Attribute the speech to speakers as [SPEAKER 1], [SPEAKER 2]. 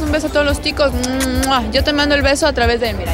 [SPEAKER 1] Un beso a todos los chicos. Yo te mando el beso a través de... Mira,